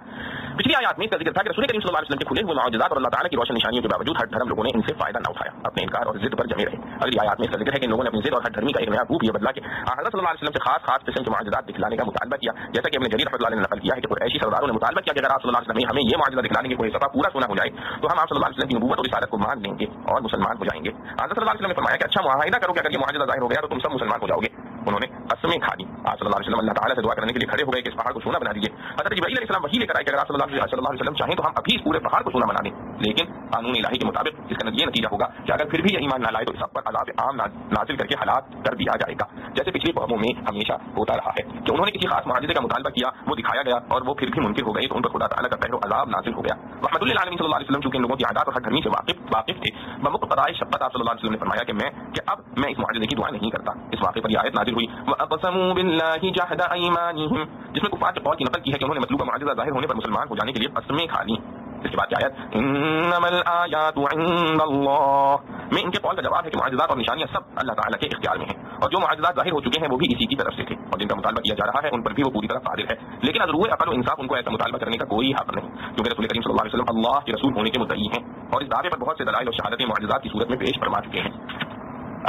پچھلی آیات میں اس کا ذکر تھا کہ رسول کریم صلی اللہ علیہ وسلم کے کھلے ہوئے معجزات اور اللہ تعالیٰ کی روشن نشانیوں کے باوجود ہر دھرم لوگوں نے ان سے فائدہ نہ اٹھایا، اپنے انکار اور ضد پر جمے رہے۔ اگلی آیات میں اس کا ذکر ہے کہ لوگوں نے اپنی ضد اور ہر دھرمی کا ایک نیا روپ یہ بدلا کہ حضرت صلی اللہ علیہ وسلم سے خاص خاص قسم کے معجزات دکھلانے کا مطالبہ کیا۔ جیسا کہ اپنے جریر رحمۃ اللہ نے نقل کیا ہے کہ ایسی سرداروں نے مطالبہ کیا کہ اگر آپ صلی اللہ علیہ وسلم ہمیں یہ معجزہ دکھلانے کے کوئی سفا پورا سنا ہو جائے، تو ہم آپ صلی اللہ علیہ وسلم کی نبوت اور رسالت کو مان لیں گے اور مسلمان ہو جائیں گے۔ حضرت صلی اللہ علیہ وسلم نے فرمایا کہ اچھا معاہدہ کرو کہ اگر یہ معاہدہ ظاہر ہو گیا تو تم سب مسلمان ہو جاؤ گے۔ انہوں نے قسمیں کھا دی۔ آپ صلی اللہ علیہ وسلم اللہ تعالیٰ سے دعا کرنے کے لیے کھڑے ہو گئے کہ اس پہاڑ کو سونا بنا دیجیے حضرت جبرائیل علیہ السلام وہی لے کر آئے کہ اگر آپ صلی اللہ آپ صلی اللہ علیہ وسلم چاہیں تو ہم ابھی اس پورے پہاڑ کو سونا بنا دیں لیکن قانون الہی کے مطابق اس کا یہ نتیجہ ہوگا کہ اگر پھر بھی یہ ایمان نہ لائے تو سب پر عذاب عام نازل کر کے حالات کر دیا جائے گا۔ جیسے پچھلی قوموں میں ہمیشہ ہوتا رہا ہے کہ انہوں نے کسی خاص معاہدے کا مطالبہ کیا، وہ دکھایا گیا اور وہ پھر بھی منکر ہو گئے تو ان پر خدا تعالیٰ کا پہلو عذاب نازل ہو گیا۔ رحمۃ اللہ علیہ صلی اللہ علیہ وسلم چونکہ ان لوگوں کی عادات اور ہر گھرمی سے واقف واقف تھے بمک پرائے شبت آپ صلی اللہ علیہ وسلم نے فرمایا کہ میں کہ اب میں اس معاہدے کی دعا نہیں کرتا۔ اس واقعے پر یہ آیت نازل ہوئی۔ وَأَقْسَمُوا بِاللَّهِ جَهْدَ أَيْمَانِهِمْ۔ جس میں کفار کے قول کی نقل کی ہے کہ انہوں نے مطلوبہ معاہدہ ظاہر ہونے پر مسلمان ہو جانے کے لیے قسمیں کھا لی اس کے بعد کی آیت انما الآیات عند اللہ میں ان کے قول کا جواب ہے کہ معجزات اور نشانیاں سب اللہ تعالیٰ کے اختیار میں ہیں۔ اور جو معجزات ظاہر ہو چکے ہیں وہ بھی اسی کی طرف سے تھے۔ اور جن کا مطالبہ کیا جا رہا ہے، ان پر بھی وہ پوری طرح قادر ہے۔ لیکن اگر عقل و انصاف ان کو ایسا مطالبہ کرنے کا کوئی حق نہیں۔ کیونکہ رسول کریم صلی اللہ علیہ وسلم اللہ کے رسول ہونے کے مدعی ہیں۔ اور اس دعوے پر بہت سے دلائل اور شہادتیں معجزات کی صورت میں پیش فرما چکے ہیں۔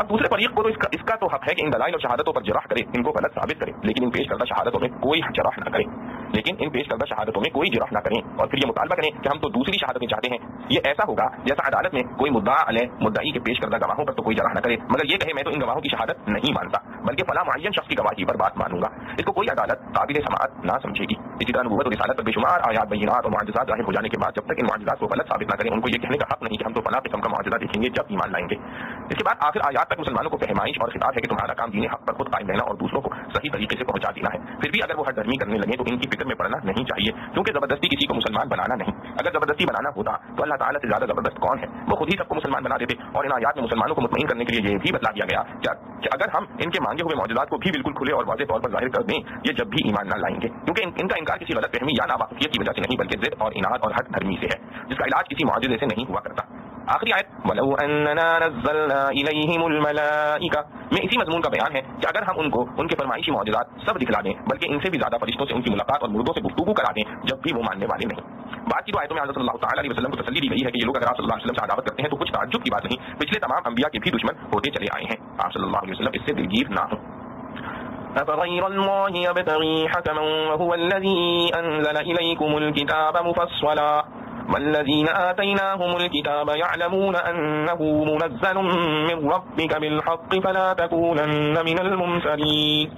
اب دوسرے فریق کو تو اس کا اس کا تو حق ہے کہ ان دلائل اور شہادتوں پر جراح کرے، ان کو غلط ثابت کرے، لیکن ان پیش کردہ شہادتوں میں کوئی جراح نہ کرے۔ لیکن ان پیش کردہ شہادتوں میں کوئی جراح نہ کریں اور پھر یہ مطالبہ کریں کہ ہم تو دوسری شہادتیں چاہتے ہیں۔ یہ ایسا ہوگا جیسا عدالت میں کوئی مدعا علیہ مدعی کے پیش کردہ گواہوں پر تو کوئی جراح نہ کرے۔ مگر یہ کہے، میں تو ان گواہوں کی شہادت نہیں مانتا، بلکہ فلاں معین شخص کی گواہی پر بات مانوں گا۔ اس کو کوئی عدالت قابل سماعت نہ سمجھے گی۔ اسی طرح نبوت اور رسالت پر بے شمار آیات، بینات اور معجزات ظاہر ہو جانے کے بعد جب تک ان معجزات کو غلط ثابت نہ کریں، ان کو یہ کہنے کا حق نہیں کہ ہم تو فلاں قسم کا معجزہ دیکھیں گے، جب ایمان لائیں گے۔ اس کے بعد آخر آیات تک مسلمانوں کو فہمائش اور خطاب ہے کہ تمہارا کام دین حق پر خود قائم رہنا اور دوسروں کو صحیح طریقے سے پہنچا دینا ہے۔ پھر بھی اگر وہ ہر درمی کرنے لگے تو ان کی فکر میں پڑنا نہیں چاہیے، کیونکہ زبردستی کسی کو مسلمان بنانا نہیں۔ اگر زبردستی بنانا ہوتا تو اللہ تعالیٰ سے زیادہ زبردست کون ہے؟ وہ خود ہی سب کو مسلمان بنا دیتے اور ان آیات میں مسلمانوں کو مطمئن کرنے کے لیے یہ بھی بتلا دیا گیا کہ اگر ہم ان کے مانگے ہوئے معجزات کو بھی بالکل کھلے اور واضح طور پر ظاہر کر دیں، یہ جب بھی ایمان نہ لائیں گے۔ کیونکہ ان کا انکار کسی غلط فہمی یا ناواقفیت کی وجہ سے نہیں، بلکہ ضد اور انعد اور حق دھرمی سے ہے، جس کا علاج کسی معجزے سے نہیں ہوا کرتا۔ آخری آیت، ولو اننا نزلنا الیہم الملائکہ میں اسی مضمون کا بیان ہے کہ اگر ہم ان کو، ان کے فرمائشی معجزات سب دکھلا دیں، بلکہ ان سے بھی زیادہ فرشتوں سے، ان کی ملاقات اور مردوں سے گفتگو کرا دیں، جب بھی وہ ماننے والے نہیں۔ بات کی تو آیتوں میں حضرت اللہ تعالیٰ علیہ وسلم کو تسلی دی گئی ہے کہ یہ لوگ اگر آپ صلی اللہ علیہ وسلم سے عداوت کرتے ہیں تو کچھ تعجب کی بات نہیں، پچھلے تمام انبیاء کے بھی دشمن ہوتے چلے آئے ہیں۔ آپ صلی اللہ علیہ وسلم اس سے دلگیر نہ ہوں۔ أفغير الله يبتغي حكما وهو الذي أنزل إليكم الكتاب مفصلا والذين آتيناهم الكتاب يعلمون أنه منزل من ربك بالحق فلا تكونن من الممترين.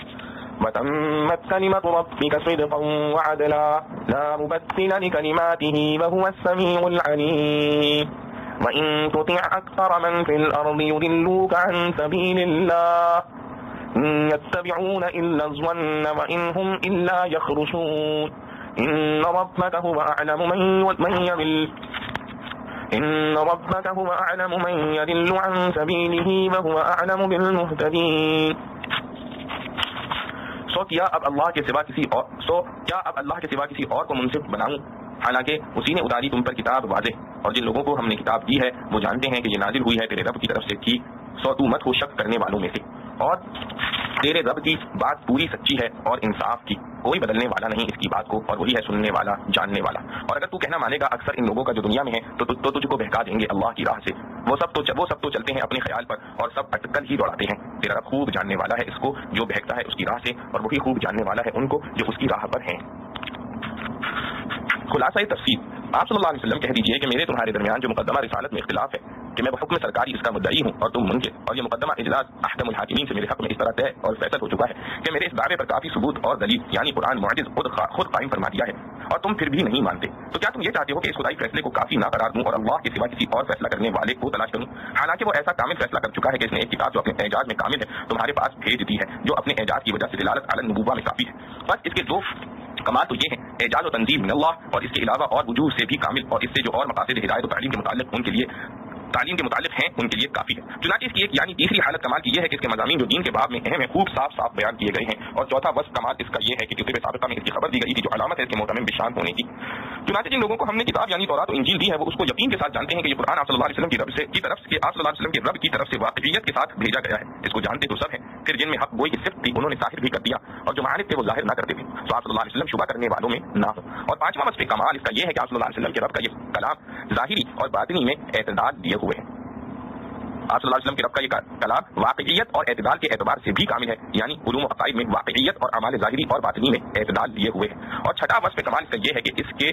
وتمت كلمة ربك صدقا وعدلا. لا مبتل لكلماته وهو السميع العليم. وإن تطع أكثر من في الأرض يذلوك عن سبيل الله. يتبعون إلا الظن وإن هم إلا يخرشون إن ربك هو أعلم من يضل. إن ربك هو أعلم من يضل عن سبيله وهو أعلم بالمهتدين. سو کیا اب اللہ کے سوا کسی اور سو کیا اب اللہ کے سوا کسی اور کو منصف بناؤں حالانکہ اسی نے اتاری تم پر کتاب واضح اور جن لوگوں کو ہم نے کتاب دی ہے وہ جانتے ہیں کہ یہ نازل ہوئی ہے تیرے رب کی طرف سے تھی سو تو مت ہو شک کرنے والوں میں سے اور تیرے رب کی بات پوری سچی ہے اور انصاف کی، کوئی بدلنے والا نہیں اس کی بات کو، اور وہی ہے سننے والا، جاننے والا۔ اور اگر تو کہنا مانے گا اکثر ان لوگوں کا جو دنیا میں ہے، تو تو تجھ کو بہکا دیں گے اللہ کی راہ سے۔ وہ سب تو وہ سب تو چلتے ہیں اپنے خیال پر، اور سب اٹکل ہی دوڑاتے ہیں۔ تیرا رب خوب جاننے والا ہے اس کو جو بہکتا ہے اس کی راہ سے، اور وہی خوب جاننے والا ہے ان کو جو اس کی راہ پر ہیں۔ خلاصہ تفصیل آپ صلی اللہ علیہ وسلم کہہ دیجیے کہ میرے تمہارے درمیان جو مقدمہ رسالت میں اختلاف ہے کہ میں حکم سرکاری اس کا مدعی ہوں اور تم منکر، اور یہ مقدمہ اجلاس احکم الحاکمین سے میرے حق میں اس طرح طے اور فیصل ہو چکا ہے کہ میرے اس دعوے پر کافی ثبوت اور دلیل یعنی قرآن معجز خود خود قائم فرما دیا ہے اور تم پھر بھی نہیں مانتے۔ تو کیا تم یہ چاہتے ہو کہ اس خدائی فیصلے کو کافی نہ قرار دوں اور اللہ کے سوا کسی اور فیصلہ کرنے والے کو تلاش کروں؟ حالانکہ وہ ایسا کامل فیصلہ کر چکا ہے کہ اس نے ایک کتاب جو اپنے اعجاز میں کامل ہے تمہارے پاس بھیج دی ہے، جو اپنے اعجاز کی وجہ سے دلالت عالم نبوبہ میں کافی ہے۔ بس اس کے دو کمال تو یہ ہے اعجاز و تنظیم من اللہ اور اس کے علاوہ اور وجوہ سے بھی کامل اور اس سے جو اور مقاصد ہدایت و تعلیم کے متعلق ان کے لیے تعلیم کے متعلق ہیں، ان کے لیے کافی ہے۔ چنانچہ اس کی ایک یعنی تیسری حالت کمال کی یہ ہے کہ اس کے مضامین جو دین کے باب میں اہم ہے خوب صاف صاف بیان کیے گئے ہیں۔ اور چوتھا بس کمال اس کا یہ ہے کہ کتب سابقہ میں اس کی خبر دی گئی تھی، جو علامت ہے اس کے محتم بشان ہونے کی۔ چنانچہ جن لوگوں کو ہم نے کتاب یعنی تورات و انجیل دی ہے، وہ اس کو یقین کے ساتھ جانتے ہیں کہ یہ قرآن آپ صلی اللہ علیہ وسلم کی رب سے، کی طرف سے، آپ صلی اللہ علیہ وسلم کے رب کی طرف سے واقعیت کے ساتھ بھیجا گیا ہے۔ اس کو جانتے تو سب ہیں، پھر جن میں حق گوئی کی صرف تھی، انہوں نے ظاہر بھی کر دیا۔ اور جو معانف تھے، وہ ظاہر نہ کرتے تھے۔ تو آپ صلی اللہ علیہ وسلم شبہ کرنے والوں میں نہ ہو۔ اور پانچواں وصف کمال اس کا یہ ہے کہ آپ صلی اللہ علیہ وسلم کے رب کا یہ کلام ظاہری اور باطنی میں اعتداد دیے ہوئے۔ آپ صلی اللہ علیہ وسلم کے رب کا یہ کلام واقعیت اور اعتدال کے اعتبار سے بھی کامل ہے۔ یعنی علوم و عقائد میں واقعیت اور اعمال ظاہری اور باطنی میں اعتدال لیے ہوئے۔ ہیں اور چھٹا وصف کمال کا یہ ہے کہ اس کے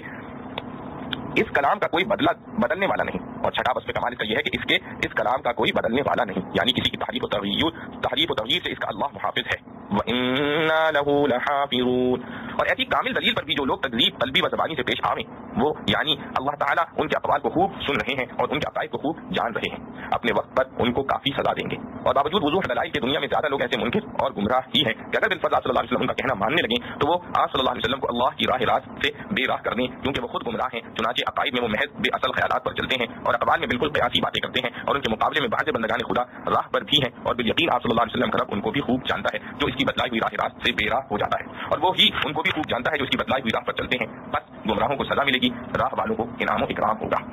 اس کلام کا کوئی بدلا بدلنے والا نہیں۔ اور چھٹا وصف کمال کا یہ ہے کہ اس کے اس کلام کا کوئی بدلنے والا نہیں۔ یعنی کسی کی تحریف و تغیر تحریف و تغیر سے اس کا اللہ محافظ ہے۔ وَإِنَّا لَهُ لَحَافِظُونَ۔ اور ایسی کامل دلیل پر بھی جو لوگ تقریب قلبی و زبانی سے پیش آویں، وہ یعنی اللہ تعالیٰ ان کے اقوال کو خوب سن رہے ہیں اور ان کے عقائد کو خوب جان رہے ہیں۔ اپنے وقت پر ان کو کافی سزا دیں گے۔ اور باوجود وضوح دلائی کے دنیا میں زیادہ لوگ ایسے منکر اور گمراہ ہی ہیں کہ اگر بالفضل صلی اللہ علیہ وسلم کا کہنا ماننے لگیں، تو وہ آپ صلی اللہ علیہ وسلم کو اللہ کی راہ راست سے بے راہ کر دیں، کیونکہ وہ خود گمراہ ہیں۔ چنانچہ عقائد میں وہ محض بے اصل خیالات پر چلتے ہیں اور اقوال میں بالکل قیاسی باتیں کرتے ہیں اور ان کے مقابلے میں بعض بندگان خدا راہ پر بھی ہیں اور بالیقین آپ صلی اللہ علیہ وسلم کا رب ان کو بھی خوب جانتا ہے، جو اس کی بتلائی ہوئی راہ راست سے بے راہ ہو جاتا ہے۔ اور وہ ہی ان کو بھی خوب جانتا ہے جو اس کی بتلائی ہوئی راہ پر چلتے ہیں، بس گمراہوں کو سزا ملے گی، راہ والوں کو انعام و اکرام ہوگا۔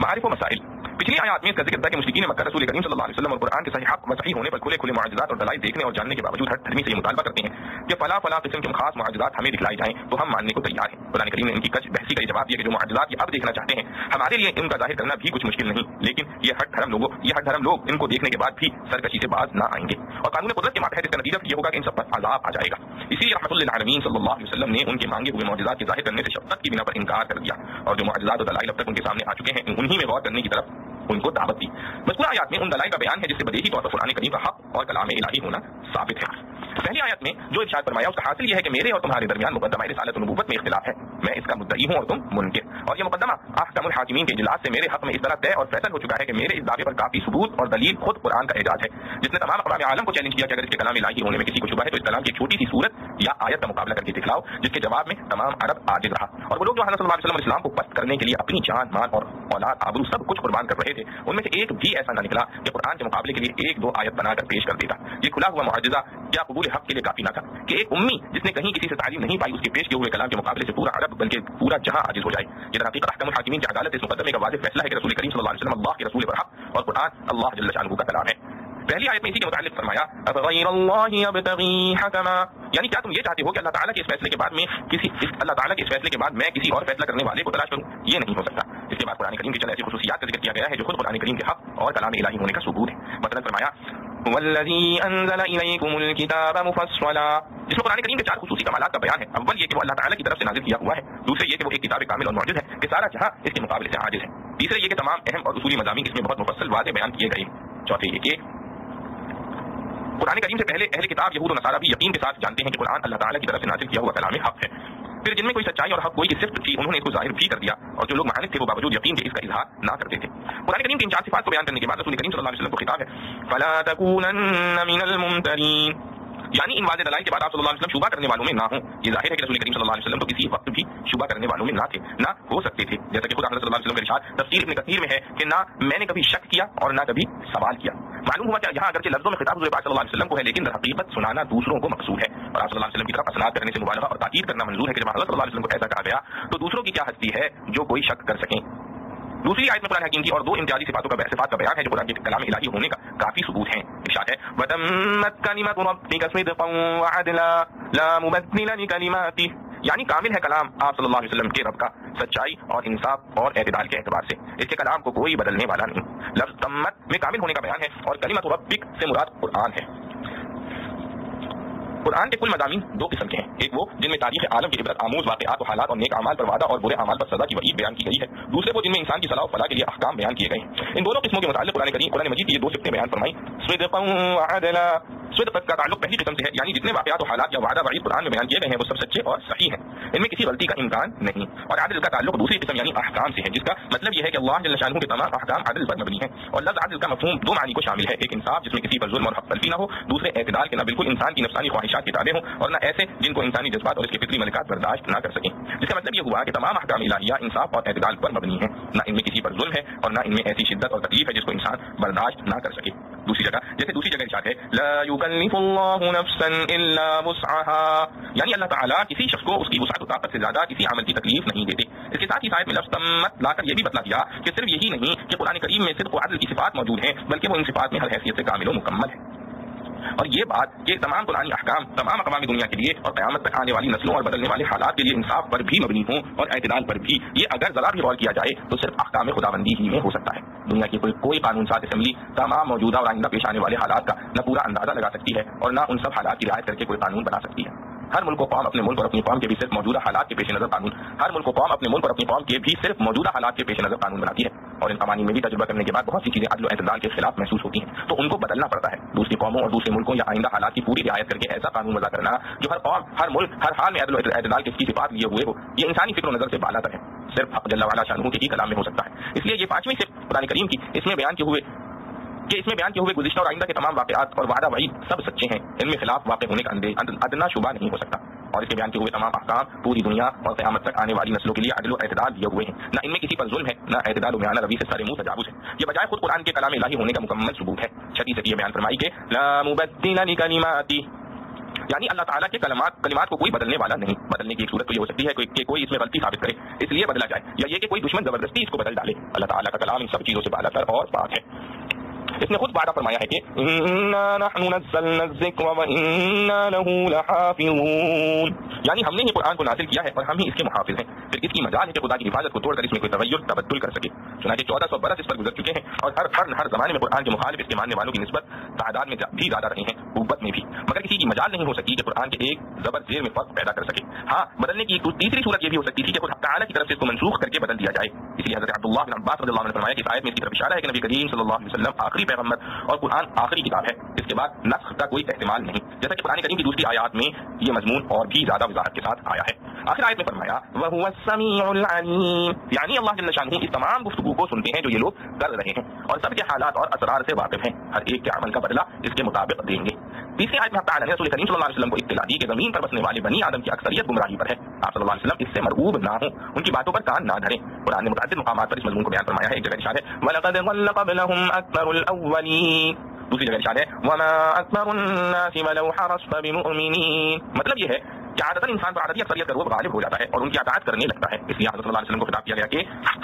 معارف و مسائل پچھلی آیات میں اس کا ذکر تھا کہ مشرقین مکہ رسول کریم صلی اللہ علیہ وسلم اور قرآن کے صحیح حق صحیح ہونے پر کھلے کھلے معجزات اور دلائل دیکھنے اور جاننے کے باوجود ہر دھرمی سے یہ مطالبہ کرتے ہیں کہ فلاں فلاں قسم کے خاص معجزات ہمیں دکھلائی جائیں تو ہم ماننے کو تیار ہیں۔ قرآن کریم نے ان کی کچھ بحثی کا جواب دیا کہ جو معجزات یہ اب دیکھنا چاہتے ہیں، ہمارے لیے ان کا ظاہر کرنا بھی کچھ مشکل نہیں، لیکن یہ ہر دھرم لوگوں، یہ ہر دھرم لوگ ان کو دیکھنے کے بعد بھی سرکشی سے باز نہ آئیں گے۔ اور قانون قدرت کے ماتحت اس کا نتیجہ یہ ہوگا کہ ان سب پر عذاب آ جائے گا۔ اسی لیے رحمۃ اللہ عالمین صلی اللہ علیہ وسلم نے ان کے مانگے ہوئے معجزات کے ظاہر کرنے سے شفقت کی بنا پر انکار کر دیا۔ اور جو معجزات و دلائل اب تک ان کے سامنے آ چکے ہیں انہی میں غور کرنے کی طرف ان کو دعوت دی۔ مذکورہ آیات میں ان دلائل کا بیان ہے جس سے بدیہی طور پر قرآن کریم کا حق اور کلام الہی ہونا ثابت ہے۔ پہلی آیت میں جو ارشاد فرمایا، اس کا حاصل یہ ہے کہ میرے اور تمہارے درمیان مقدمہ رسالت نبوت میں اختلاف ہے۔ میں اس کا مدعی ہوں اور تم منکر۔ اور یہ مقدمہ احکم الحاکمین کے اجلاس سے میرے حق میں اس طرح طے اور فیصل ہو چکا ہے کہ میرے اس دعوے پر کافی ثبوت اور دلیل خود قرآن کا اعجاز ہے۔ جس نے تمام اقوام عالم کو چیلنج کیا کہ اگر اس کے کلام الہی ہونے میں کسی کو شبہ ہے تو اس کلام کی ایک چھوٹی سی صورت یا آیت کا مقابلہ کر کے دکھلاؤ، جس کے جواب میں تمام عرب عاجز رہا۔ اور وہ لوگ جو حضرت صلی اللہ علیہ وسلم اسلام کو پست کرنے کے لیے اپنی جان مان اور اولاد آبرو سب کچھ قربان کر رہے تھے تھے۔ ان میں سے ایک بھی ایسا نہ نکلا کہ قرآن کے مقابلے کے لیے ایک دو آیت بنا کر پیش کر دیتا۔ یہ کھلا ہوا معجزہ کیا قبول حق کے لیے کافی نہ تھا کہ ایک امی جس نے کہیں کسی سے تعلیم نہیں پائی اس کے پیش کیے ہوئے کلام کے مقابلے سے پورا عرب بلکہ پورا جہاں عاجز ہو جائے۔ یہ حقیقت احکم الحاکمین کی عدالت اس مقدمے کا واضح فیصلہ ہے کہ رسول کریم صلی اللہ علیہ وسلم اللہ کے رسول پر حق اور قرآن اللہ جل شانہ کا کلام ہے۔ پہلی آیت میں اسی کے متعلق فرمایا غیر اللہ یبتغی حکما یعنی کیا تم یہ چاہتے ہو کہ اللہ تعالیٰ کے اس فیصلے کے بعد میں کسی اس اللہ تعالیٰ کے اس فیصلے کے بعد میں کسی اور فیصلہ کرنے والے کو تلاش کروں؟ یہ نہیں ہو سکتا۔ اس کے بعد قرآن کریم کی چند ایسی خصوصیات کا ذکر کیا گیا ہے جو خود قرآن کریم کے حق اور کلام الہی ہونے کا ثبوت ہے۔ مثلا فرمایا، والذی انزل الیکم الکتاب مفصلا جس میں قرآن کریم کے چار خصوصی کمالات کا بیان ہے۔ اول یہ کہ وہ اللہ تعالیٰ کی طرف سے نازل کیا ہوا ہے۔ دوسرے یہ کہ وہ ایک کتاب کامل اور معجز ہے کہ سارا جہاں اس کے مقابلے سے عاجز ہے۔ تیسرے یہ کہ تمام اہم اور اصولی مضامین اس میں بہت مفصل واضح بیان کیے گئے چوتھے یہ کہ قرآن کریم سے پہلے اہل کتاب یہود و نصارہ بھی یقین کے ساتھ جانتے ہیں کہ قرآن اللہ تعالیٰ کی طرف سے نازل کیا ہوا کلام حق ہے۔ پھر جن میں کوئی سچائی اور حق کوئی صفت تھی، انہوں نے اس کو ظاہر بھی کر دیا اور جو لوگ مہانت تھے، وہ باوجود یقین کے اس کا اظہار نہ کرتے تھے۔ قرآن کریم کی ان چار صفات کو بیان کرنے کے بعد رسول کریم صلی اللہ علیہ وسلم کو خطاب ہے، فلا تکونن من الممترین یعنی ان واضح دلائل کے بعد آپ صلی اللہ علیہ وسلم شبہ کرنے والوں میں نہ ہوں۔ یہ ظاہر ہے کہ رسول کریم صلی اللہ علیہ وسلم تو کسی وقت بھی شبہ کرنے والوں میں نہ تھے، نہ ہو سکتے تھے۔ جیسا کہ خود صلی اللہ علیہ وسلم کا ارشاد تفسیر ابن کثیر میں ہے کہ نہ میں نے کبھی شک کیا اور نہ کبھی سوال کیا۔ معلوم ہوا کہ یہاں اگرچہ لفظوں میں خطاب حضور پاک صلی اللہ علیہ وسلم کو ہے، لیکن حقیقت سنانا دوسروں کو مقصود ہے۔ اور آپ صلی اللہ علیہ وسلم کی طرف اسناد کرنے سے مبالغہ اور تاکید کرنا منظور ہے کہ جب حضرت صلی اللہ علیہ وسلم کو ایسا کہا گیا تو دوسروں کی کیا ہستی ہے جو کوئی شک کر سکیں۔ دوسری آیت میں قرآن حکیم کی اور دو امتیازی صفاتوں کا صفات کا بیان ہے جو قرآن کے کلام الہی ہونے کا کافی ثبوت ہیں۔ ارشاد ہے وتمت كَلِمَةُ رَبِّكَ صدقا وعدلا لا مبدل لِكَلِمَاتِهِ یعنی کامل ہے کلام آپ صلی اللہ علیہ وسلم کے رب کا، سچائی اور انصاف اور اعتدال کے اعتبار سے۔ اس کے کلام کو کوئی بدلنے والا نہیں۔ لفظ تمت میں کامل ہونے کا بیان ہے اور کلمت ربک سے مراد قرآن ہے۔ قرآن کے کل مضامین دو قسم کے ہیں۔ ایک وہ جن میں تاریخ عالم کی عبرت آموز واقعات و حالات اور نیک اعمال پر وعدہ اور برے اعمال پر سزا کی وعید بیان کی گئی ہے۔ دوسرے وہ جن میں انسان کی صلاح و فلاح کے لیے احکام بیان کیے گئے ہیں۔ ان دونوں قسموں کے متعلق قرآن کریم قرآن مجید کی یہ دو سفتیں بیان فرمائی صدقا وعدلا۔ صدق کا تعلق پہلی قسم سے ہے یعنی جتنے واقعات و حالات یا وعدہ وعید قرآن میں بیان کیے گئے ہیں وہ سب سچے اور صحیح ہیں۔ ان میں کسی غلطی کا امکان نہیں۔ اور عادل کا تعلق دوسری قسم یعنی احکام سے ہے جس کا مطلب یہ ہے کہ اللہ جل شانہ کے تمام احکام عادل پر مبنی ہیں۔ اور لفظ عادل کا مفہوم دو معنی کو شامل ہے ایک انصاف جس میں کسی پر ظلم اور حق تلفی نہ ہو دوسرے اعتدال کے نہ بالکل انسان کی نفسانی خواہشات کی تابع ہوں اور نہ ایسے جن کو انسانی جذبات اور اس کے فطری ملکات برداشت نہ کر سکیں۔ جس کا مطلب یہ ہوا کہ تمام احکام الہیہ انصاف اور اعتدال پر مبنی ہیں۔ نہ ان میں کسی پر ظلم ہے اور نہ ان میں ایسی شدت اور تکلیف ہے جس کو انسان برداشت نہ کر سکے۔ دوسری جگہ، جیسے دوسری جگہ ارشاد ہے، لا يكلف الله نفسا الا وسعها۔ یعنی اللہ تعالیٰ کسی شخص کو اس کی وسعت و طاقت سے زیادہ کسی عمل کی تکلیف نہیں دیتے۔ اس کے ساتھ ہی شاید میں لفظ تمت لا کر یہ بھی بتلا دیا کہ صرف یہی نہیں کہ قرآن کریم میں صرف عدل کی صفات موجود ہیں، بلکہ وہ ان صفات میں ہر حیثیت سے کامل و مکمل ہے۔ اور یہ بات کہ تمام قرآن احکام، تمام اقوام دنیا کے لیے اور قیامت تک آنے والی نسلوں اور بدلنے والے حالات کے لیے انصاف پر بھی مبنی ہوں اور اعتدال پر بھی۔ یہ اگر ذرا بھی غور کیا جائے تو صرف احکام خدا بندی ہی میں ہو سکتا ہے۔ دنیا کی کوئی کوئی قانون ساز اسمبلی تمام موجودہ اور آئندہ پیش آنے والے حالات کا نہ پورا اندازہ لگا سکتی ہے اور نہ ان سب حالات کی رعایت کر کے کوئی قانون بنا سکتی ہے۔ ہر ملک و قوم اپنے ملک اور اپنی قوم کے بھی صرف موجودہ حالات کے پیش نظر قانون ہر ملک و قوم اپنے ملک اور اپنی قوم کے بھی صرف موجودہ حالات کے پیش نظر قانون بناتی ہے۔ اور ان قوانین میں بھی تجربہ کرنے کے بعد بہت سی چیزیں عدل و اعتدال کے خلاف محسوس ہوتی ہیں۔ تو ان کو بدلنا پڑتا ہے۔ دوسری قوموں اور دوسرے ملکوں یا آئندہ حالات کی پوری رعایت کر کے ایسا قانون وضع کرنا جو ہر قوم ہر ملک ہر حال میں عدل و اعتدال کی صفات لیے ہوئے ہو، یہ انسانی فکر و نظر سے بالا تر ہے۔ صرف جل والا شاہ کے ہی کلام میں ہو سکتا ہے۔ اس لیے یہ پانچویں سے قرآن کریم کی اس میں بیان کیے ہوئے کہ اس میں بیان کیے ہوئے گزشتہ اور آئندہ کے تمام واقعات اور وعدہ وعید سب سچے ہیں۔ ان میں خلاف واقع ہونے کا ادنا شبہ نہیں ہو سکتا۔ اور اس کے بیان کیے ہوئے تمام احکام پوری دنیا اور قیامت تک آنے والی نسلوں کے لیے عدل و اعتدال دیے ہوئے ہیں۔ نہ ان میں کسی پر ظلم ہے، نہ اعتدال و بیانہ روی سے سارے منہ تجاوز ہے۔ یہ بجائے خود قرآن کے کلام الہی ہونے کا مکمل ثبوت ہے۔ چھٹی سے یہ بیان فرمائی کہ لا مبدل لکلماتی۔ یعنی اللہ تعالیٰ کے کلمات کلمات کو کوئی بدلنے والا نہیں۔ بدلنے کی ایک صورت تو یہ ہو سکتی ہے کہ کوئی اس میں غلطی ثابت کرے، اس لیے بدلا جائے۔ یا یہ کہ کوئی دشمن زبردستی اس کو بدل ڈالے۔ اللہ تعالیٰ کا کلام ان سب چیزوں سے بالا تر اور پاک ہے۔ اس نے خود وعدہ فرمایا ہے کہ یعنی ہم نے یہ قرآن کو نازل کیا ہے اور ہم ہی اس کے محافظ ہیں۔ پھر اس کی مجال ہے کہ خدا کی حفاظت کو توڑ کر اس میں کوئی تغیر تبدل کر سکے۔ چنانچہ چودہ سو برس اس پر گزر چکے ہیں اور ہر قرن ہر زمانے میں قرآن کے مخالف اس کے ماننے والوں کی نسبت تعداد میں بھی زیادہ رہے ہیں، قوت میں بھی۔ مگر کسی کی مجال نہیں ہو سکی کہ قرآن کے ایک زبر زیر میں فرق پیدا کر سکے۔ ہاں بدلنے کی تیسری صورت یہ بھی ہو سکتی تھی کہ خود تعالیٰ کی طرف سے اس کو منسوخ کر کے بدل دیا جائے۔ اس لیے حضرت عبداللہ بن عباس رضی اللہ عنہ نے فرمایا کہ آیت میں اس کی طرف اشارہ ہے کہ نبی کریم صلی اللہ علیہ وسلم آخری پیغمبر اور قرآن آخری کتاب ہے۔ اس کے بعد نسخ کا کوئی احتمال نہیں۔ جیسا کہ قرآن کریم کی دوسری آیات میں یہ مضمون اور بھی زیادہ وضاحت کے ساتھ آیا ہے۔ آخر آیت میں فرمایا وہ یعنی اللہ جل شانہ اس تمام گفتگو کو سنتے ہیں جو یہ لوگ کر رہے ہیں۔ اور سب کے حالات اور اسرار سے واقف ہیں۔ ہر ایک کے عمل کا بدلہ اس کے مطابق دیں گے۔ تیسری آیت میں تعالیٰ نے رسول کریم صلی اللہ علیہ وسلم کو اطلاع دی کہ زمین پر بسنے والے بنی آدم کی اکثریت گمراہی پر ہے۔ آپ صلی اللہ علیہ وسلم اس سے مرغوب نہ ہوں، ان کی باتوں پر کان نہ دھریں۔ قرآن نے متعدد مقامات پر اس مضمون کو بیان فرمایا ہے، ایک جگہ ارشاد ہے، وَلَقَدْ ضَلَّ قَبْلَهُمْ أَكْثَرُ الْأَوَّلِينَ۔ دوسری جگہ ارشاد ہے، وَمَا أَكْثَرُ النَّاسِ وَلَوْ حَرَصْتَ بِمُؤْمِنِينَ۔ مطلب یہ ہے کہ عادت انسان پر عادت اکثریت کا روب غالب ہو جاتا ہے اور ان کی اطاعت کرنے لگتا ہے۔ اس لیے حضرت صلی اللہ علیہ وسلم کو خطاب کیا گیا کہ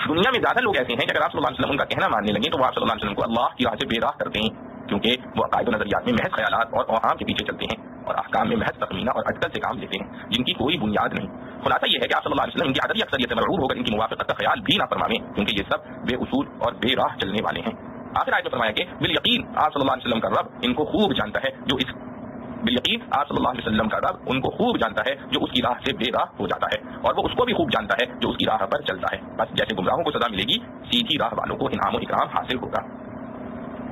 دنیا میں زیادہ لوگ ایسے ہیں کہ اگر آپ صلی اللہ علیہ وسلم ان کا کہنا ماننے لگے تو وہ آپ صلی اللہ علیہ وسلم کو اللہ کی راہ سے بے راہ کرتے ہیں کیونکہ وہ عقائد و نظریات میں محض خیالات اور اوہام کے پیچھے چلتے ہیں اور احکام میں محض تخمینہ اور اٹکل سے کام لیتے ہیں، جن کی کوئی بنیاد نہیں۔ خلاصہ یہ ہے کہ آپ صلی اللہ علیہ وسلم ان کی عادت اکثریت سے مرعوب ہو کر ان کی موافقت کا خیال بھی نہ فرماویں کیونکہ یہ سب بے اصول اور بے راہ چلنے والے ہیں۔ آخر آئے فرمایا کہ بال یقین، آپ صلی اللہ علیہ وسلم کا رب ان کو خوب جانتا ہے، جو اس بال یقین، آپ صلی اللہ علیہ وسلم کا رب ان کو خوب جانتا ہے، جو اس کی راہ سے بے راہ ہو جاتا ہے، اور وہ اس کو بھی خوب جانتا ہے، جو اس کی راہ پر چلتا ہے۔ بس جیسے گمراہوں کو سزا ملے گی، سیدھی راہ والوں کو انعام و اکرام حاصل ہوگا۔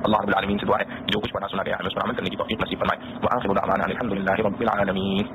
اللہ رب العالمین سے دعا ہے جو کچھ پڑھا سنا گیا ہے اس پر عمل کرنے کی توفیق نصیب فرمائے وآخر دعوانا الحمدللہ رب العالمین